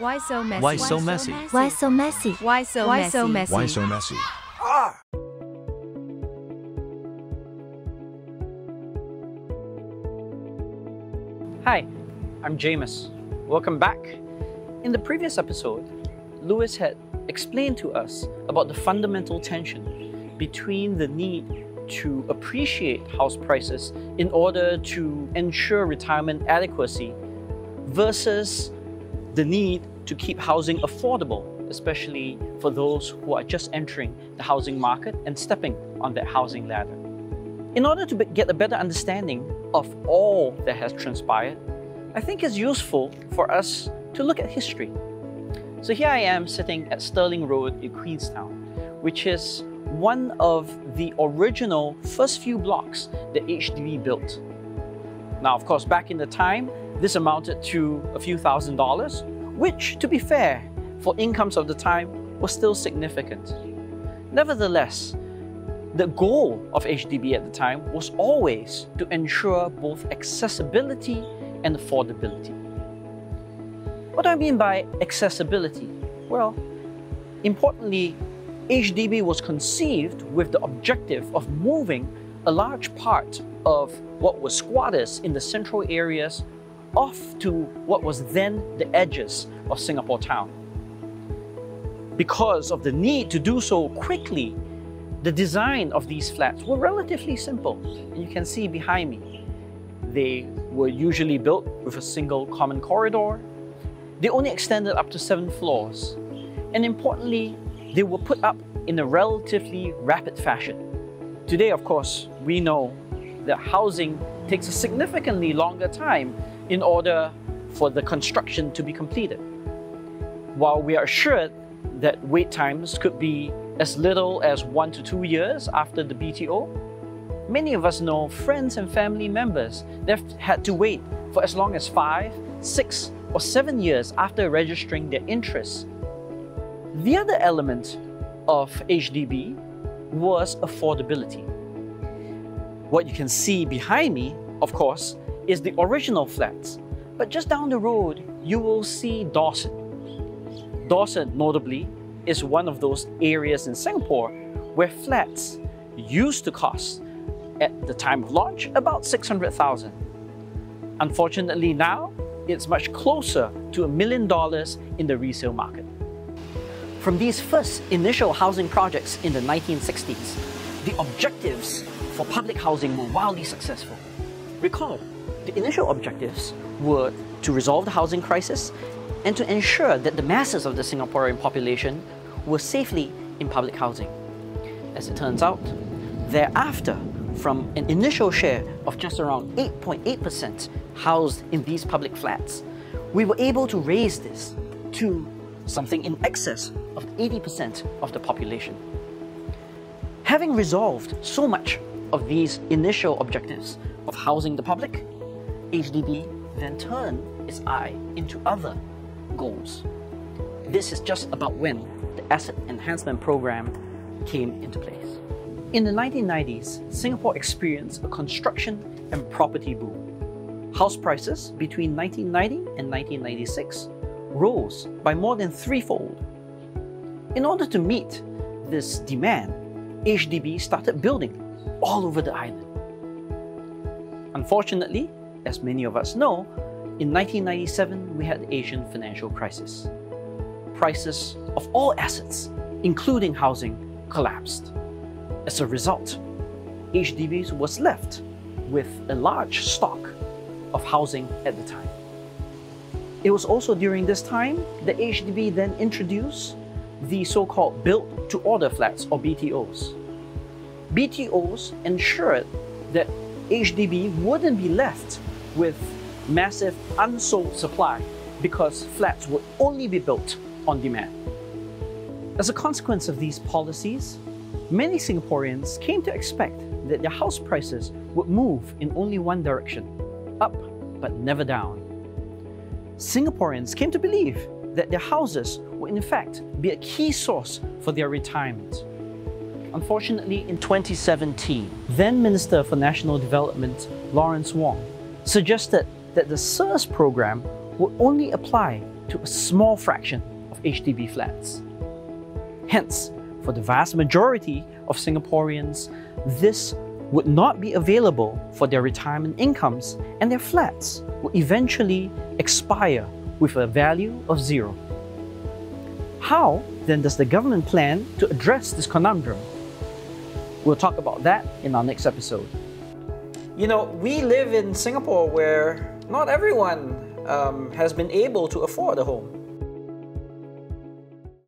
Why so messy? Why so messy? Why so messy? Why so Why messy? so messy? Why so messy? Hi, I'm Jamus. Welcome back. In the previous episode, Louis had explained to us about the fundamental tension between the need to appreciate house prices in order to ensure retirement adequacy versus the need to keep housing affordable, especially for those who are just entering the housing market and stepping on that housing ladder. In order to get a better understanding of all that has transpired, I think it's useful for us to look at history. So here I am sitting at Stirling Road in Queenstown, which is one of the original first few blocks that HDB built. Now, of course, back in the time, this amounted to a few thousand dollars, which, to be fair, for incomes of the time was still significant. Nevertheless, the goal of HDB at the time was always to ensure both accessibility and affordability. What do I mean by accessibility? Well, importantly, HDB was conceived with the objective of moving a large part of what was squatters in the central areas off to what was then the edges of Singapore town. Because of the need to do so quickly, the design of these flats were relatively simple. And you can see behind me, they were usually built with a single common corridor. They only extended up to seven floors. And importantly, they were put up in a relatively rapid fashion. Today, of course, we know that housing takes a significantly longer time in order for the construction to be completed. While we are assured that wait times could be as little as one to two years after the BTO, many of us know friends and family members that had to wait for as long as five, six, or seven years after registering their interest. The other element of HDB was affordability. What you can see behind me, of course, is the original flats, but just down the road, you will see Dawson. Dawson, notably, is one of those areas in Singapore where flats used to cost, at the time of launch, about 600,000. Unfortunately, now it's much closer to a million dollars in the resale market. From these first initial housing projects in the 1960s, the objectives for public housing were wildly successful. Recall, the initial objectives were to resolve the housing crisis and to ensure that the masses of the Singaporean population were safely in public housing. As it turns out, thereafter, from an initial share of just around 8.8% housed in these public flats, we were able to raise this to something in excess of 80% of the population. Having resolved so much of these initial objectives of housing the public, HDB then turned its eye into other goals. This is just about when the Asset Enhancement Program came into place. In the 1990s, Singapore experienced a construction and property boom. House prices between 1990 and 1996 rose by more than threefold. In order to meet this demand, HDB started building all over the island. Unfortunately, as many of us know, in 1997 we had the Asian financial crisis. Prices of all assets, including housing, collapsed. As a result, HDB was left with a large stock of housing at the time. It was also during this time that HDB then introduced the so-called built to order flats or BTOs. BTOs ensured that HDB wouldn't be left with massive unsold supply because flats would only be built on demand. As a consequence of these policies, many Singaporeans came to expect that their house prices would move in only one direction up but never down. Singaporeans came to believe that their houses would in fact be a key source for their retirement. Unfortunately, in 2017, then Minister for National Development Lawrence Wong suggested that the SERS program would only apply to a small fraction of HDB flats. Hence, for the vast majority of Singaporeans, this would not be available for their retirement incomes and their flats will eventually expire with a value of zero. How then does the government plan to address this conundrum? We'll talk about that in our next episode. You know, we live in Singapore where not everyone um, has been able to afford a home.